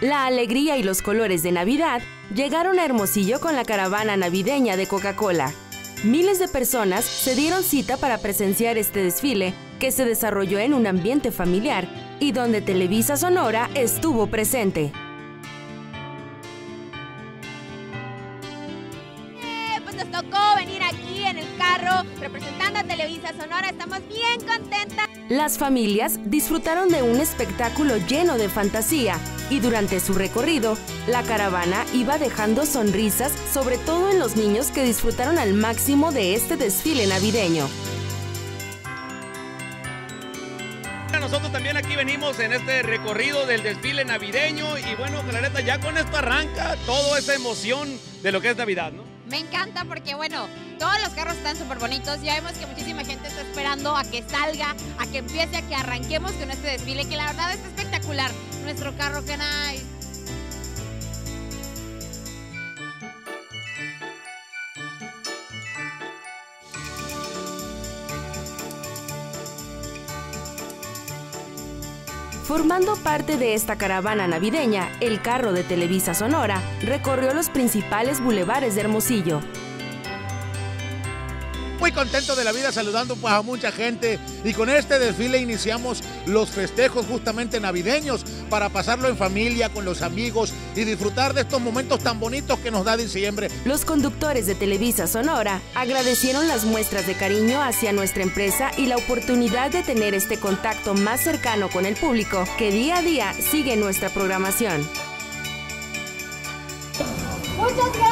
La alegría y los colores de Navidad llegaron a Hermosillo con la caravana navideña de Coca-Cola. Miles de personas se dieron cita para presenciar este desfile que se desarrolló en un ambiente familiar y donde Televisa Sonora estuvo presente. Nos tocó venir aquí en el carro representando a Televisa Sonora. Estamos bien contentas. Las familias disfrutaron de un espectáculo lleno de fantasía y durante su recorrido, la caravana iba dejando sonrisas, sobre todo en los niños que disfrutaron al máximo de este desfile navideño. Nosotros también aquí venimos en este recorrido del desfile navideño y bueno, Clareta, ya con esto arranca toda esa emoción de lo que es Navidad, ¿no? Me encanta porque, bueno, todos los carros están súper bonitos. Ya vemos que muchísima gente está esperando a que salga, a que empiece, a que arranquemos con este desfile, que la verdad es espectacular. Nuestro carro, que nice. Formando parte de esta caravana navideña, el carro de Televisa Sonora recorrió los principales bulevares de Hermosillo muy contento de la vida saludando pues, a mucha gente y con este desfile iniciamos los festejos justamente navideños para pasarlo en familia, con los amigos y disfrutar de estos momentos tan bonitos que nos da diciembre. Los conductores de Televisa Sonora agradecieron las muestras de cariño hacia nuestra empresa y la oportunidad de tener este contacto más cercano con el público que día a día sigue nuestra programación. Muchas gracias.